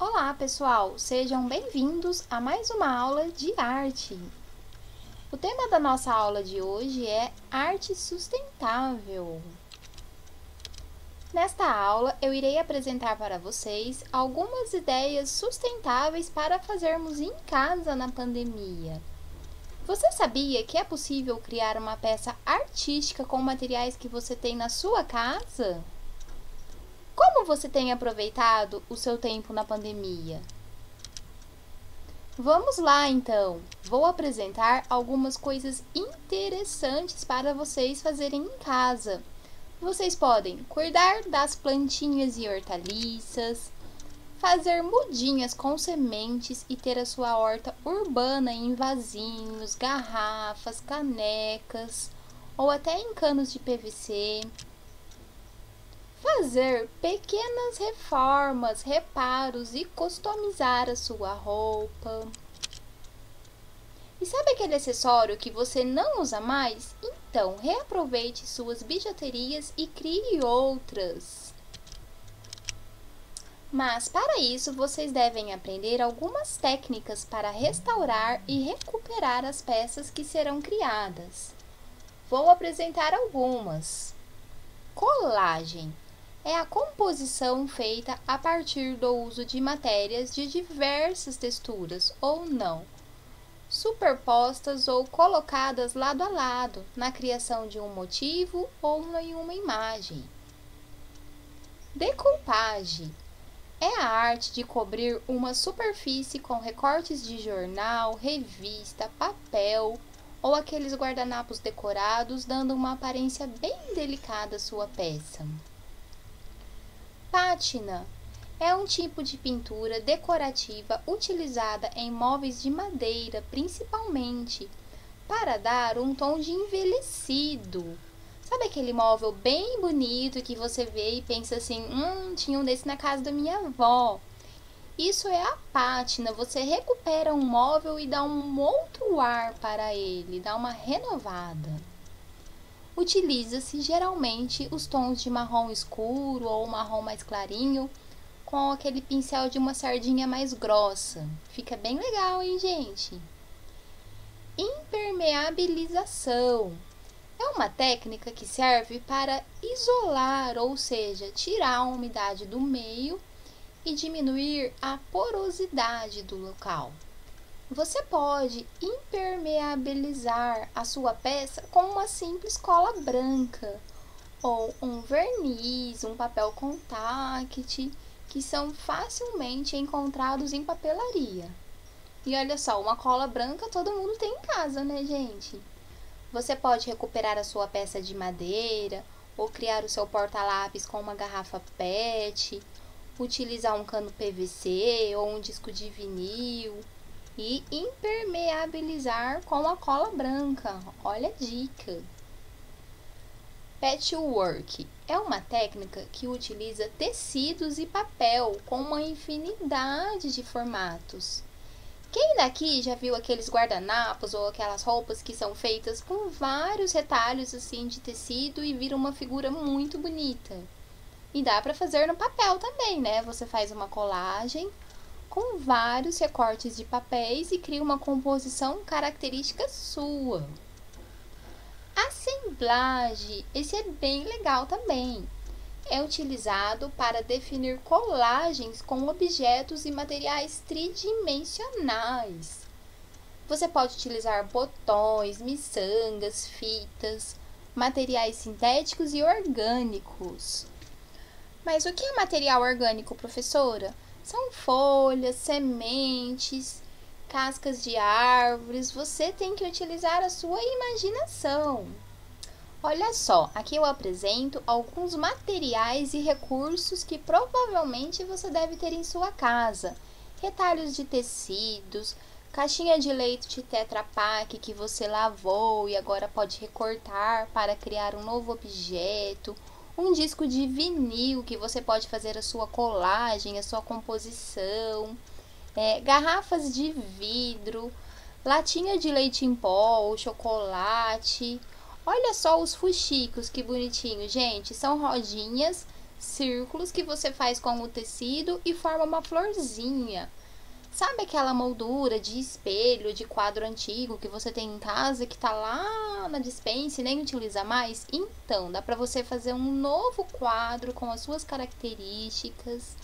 Olá, pessoal! Sejam bem-vindos a mais uma aula de arte. O tema da nossa aula de hoje é arte sustentável. Nesta aula, eu irei apresentar para vocês algumas ideias sustentáveis para fazermos em casa na pandemia. Você sabia que é possível criar uma peça artística com materiais que você tem na sua casa? Como você tem aproveitado o seu tempo na pandemia? Vamos lá então. Vou apresentar algumas coisas interessantes para vocês fazerem em casa. Vocês podem cuidar das plantinhas e hortaliças, fazer mudinhas com sementes e ter a sua horta urbana em vasinhos, garrafas, canecas ou até em canos de PVC fazer pequenas reformas, reparos e customizar a sua roupa. E sabe aquele acessório que você não usa mais? Então, reaproveite suas bijuterias e crie outras. Mas para isso, vocês devem aprender algumas técnicas para restaurar e recuperar as peças que serão criadas. Vou apresentar algumas. Colagem é a composição feita a partir do uso de matérias de diversas texturas ou não, superpostas ou colocadas lado a lado na criação de um motivo ou em uma imagem. Decoupagem é a arte de cobrir uma superfície com recortes de jornal, revista, papel ou aqueles guardanapos decorados, dando uma aparência bem delicada à sua peça. Pátina é um tipo de pintura decorativa utilizada em móveis de madeira, principalmente, para dar um tom de envelhecido. Sabe aquele móvel bem bonito que você vê e pensa assim: hum, tinha um desse na casa da minha avó? Isso é a pátina. Você recupera um móvel e dá um outro ar para ele, dá uma renovada utiliza-se geralmente os tons de marrom escuro ou marrom mais clarinho com aquele pincel de uma sardinha mais grossa. Fica bem legal, hein, gente? Impermeabilização é uma técnica que serve para isolar, ou seja, tirar a umidade do meio e diminuir a porosidade do local. Você pode impermeabilizar a sua peça com uma simples cola branca ou um verniz, um papel contact, que são facilmente encontrados em papelaria. E olha só, uma cola branca todo mundo tem em casa, né, gente? Você pode recuperar a sua peça de madeira ou criar o seu porta-lápis com uma garrafa PET, utilizar um cano PVC ou um disco de vinil e impermeabilizar com a cola branca. Olha a dica. Patchwork é uma técnica que utiliza tecidos e papel com uma infinidade de formatos. Quem daqui já viu aqueles guardanapos ou aquelas roupas que são feitas com vários retalhos assim de tecido e vira uma figura muito bonita? E dá para fazer no papel também, né? Você faz uma colagem com vários recortes de papéis e cria uma composição característica sua. Assemblagem, esse é bem legal também. É utilizado para definir colagens com objetos e materiais tridimensionais. Você pode utilizar botões, miçangas, fitas, materiais sintéticos e orgânicos. Mas o que é material orgânico, professora? São folhas, sementes, cascas de árvores. Você tem que utilizar a sua imaginação. Olha só, aqui eu apresento alguns materiais e recursos que provavelmente você deve ter em sua casa. Retalhos de tecidos, caixinha de leite de Tetra Pak que você lavou e agora pode recortar para criar um novo objeto, um disco de vinil que você pode fazer a sua colagem, a sua composição, é, garrafas de vidro, latinha de leite em pó chocolate. Olha só os fuxicos, que bonitinho, gente. São rodinhas círculos que você faz com o tecido e forma uma florzinha. Sabe aquela moldura de espelho, de quadro antigo que você tem em casa que tá lá na dispensa e nem utiliza mais? Então, dá para você fazer um novo quadro com as suas características.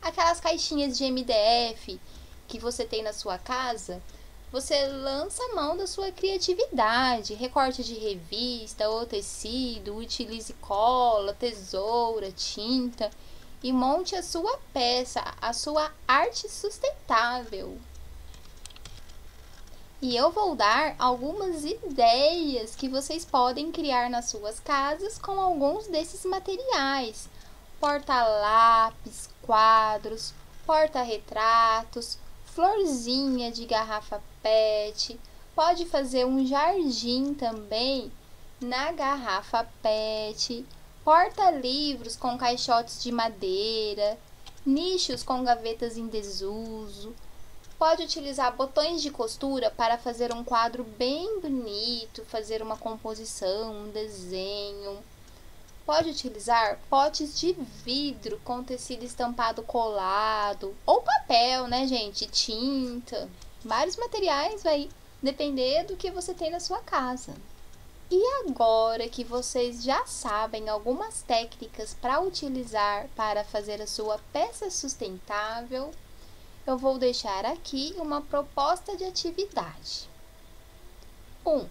Aquelas caixinhas de MDF que você tem na sua casa, você lança a mão da sua criatividade, recorte de revista ou tecido, utilize cola, tesoura, tinta e monte a sua peça, a sua arte sustentável. E eu vou dar algumas ideias que vocês podem criar nas suas casas com alguns desses materiais: porta-lápis, quadros, porta-retratos, florzinha de garrafa PET. Pode fazer um jardim também na garrafa PET porta-livros com caixotes de madeira, nichos com gavetas em desuso. Pode utilizar botões de costura para fazer um quadro bem bonito, fazer uma composição, um desenho. Pode utilizar potes de vidro com tecido estampado colado ou papel, né, gente? Tinta. Vários materiais vai depender do que você tem na sua casa. E agora que vocês já sabem algumas técnicas para utilizar para fazer a sua peça sustentável, eu vou deixar aqui uma proposta de atividade. 1. Um,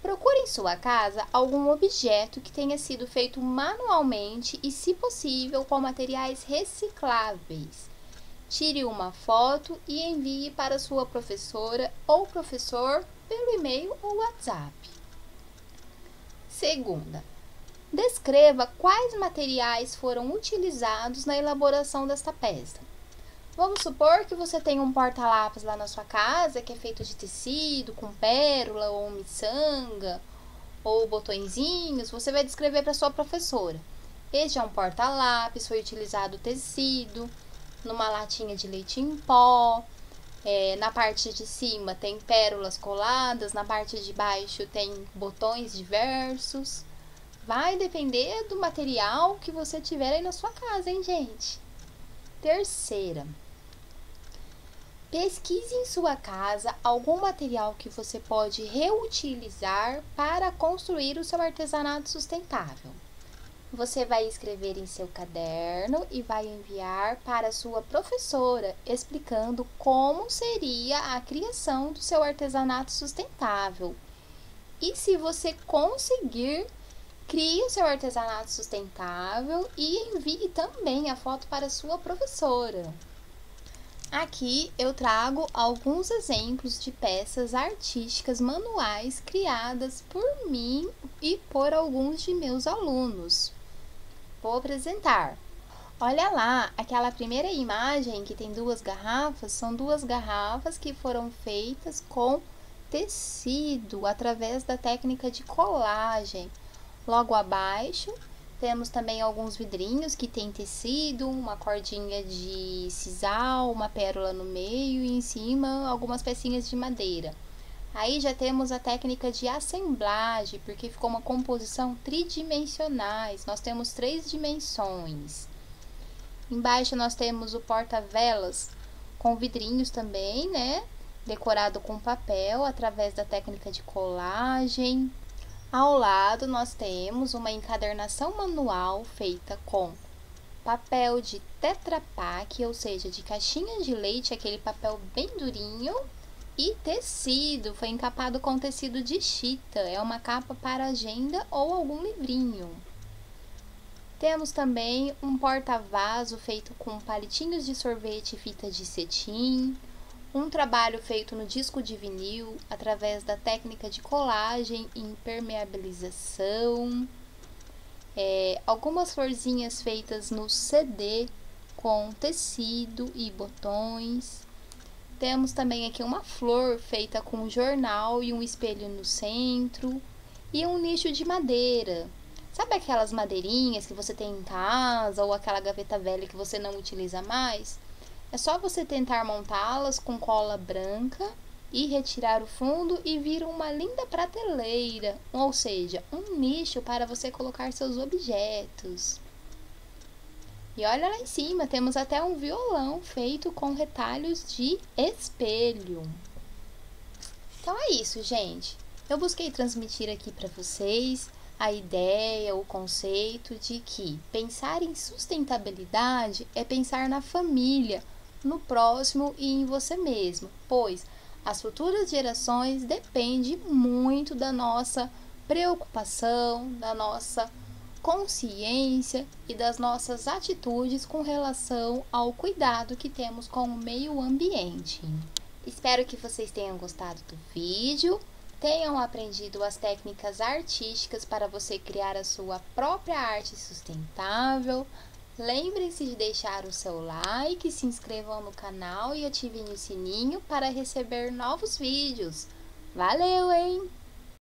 procure em sua casa algum objeto que tenha sido feito manualmente e, se possível, com materiais recicláveis. Tire uma foto e envie para sua professora ou professor pelo e-mail ou WhatsApp. Segunda, descreva quais materiais foram utilizados na elaboração desta peça. Vamos supor que você tem um porta-lápis lá na sua casa que é feito de tecido, com pérola ou miçanga ou botõezinhos. Você vai descrever para sua professora. Este é um porta-lápis, foi utilizado tecido, numa latinha de leite em pó. É, na parte de cima tem pérolas coladas, na parte de baixo tem botões diversos. Vai depender do material que você tiver aí na sua casa, hein, gente? Terceira, pesquise em sua casa algum material que você pode reutilizar para construir o seu artesanato sustentável. Você vai escrever em seu caderno e vai enviar para sua professora, explicando como seria a criação do seu artesanato sustentável. E se você conseguir, crie o seu artesanato sustentável e envie também a foto para sua professora. Aqui eu trago alguns exemplos de peças artísticas manuais criadas por mim e por alguns de meus alunos. Vou apresentar. Olha lá, aquela primeira imagem que tem duas garrafas, são duas garrafas que foram feitas com tecido através da técnica de colagem. Logo abaixo, temos também alguns vidrinhos que tem tecido, uma cordinha de sisal, uma pérola no meio e em cima algumas pecinhas de madeira. Aí já temos a técnica de assemblagem, porque ficou uma composição tridimensionais. Nós temos três dimensões. Embaixo nós temos o porta-velas com vidrinhos também, né? Decorado com papel através da técnica de colagem. Ao lado nós temos uma encadernação manual feita com papel de Tetra Pak, ou seja, de caixinha de leite, aquele papel bem durinho, e tecido, foi encapado com tecido de chita, é uma capa para agenda ou algum livrinho. Temos também um porta-vaso feito com palitinhos de sorvete e fita de cetim, um trabalho feito no disco de vinil através da técnica de colagem e impermeabilização, é, algumas florzinhas feitas no CD com tecido e botões, temos também aqui uma flor feita com jornal e um espelho no centro e um nicho de madeira. Sabe aquelas madeirinhas que você tem em casa ou aquela gaveta velha que você não utiliza mais? É só você tentar montá-las com cola branca e retirar o fundo e vir uma linda prateleira, ou seja, um nicho para você colocar seus objetos. E olha lá em cima, temos até um violão feito com retalhos de espelho. Então é isso, gente. Eu busquei transmitir aqui para vocês a ideia, o conceito de que pensar em sustentabilidade é pensar na família, no próximo e em você mesmo, pois as futuras gerações dependem muito da nossa preocupação, da nossa consciência e das nossas atitudes com relação ao cuidado que temos com o meio ambiente. Espero que vocês tenham gostado do vídeo tenham aprendido as técnicas artísticas para você criar a sua própria arte sustentável. Lembrem-se de deixar o seu like, se inscrevam no canal e ativem o sininho para receber novos vídeos. Valeu, hein?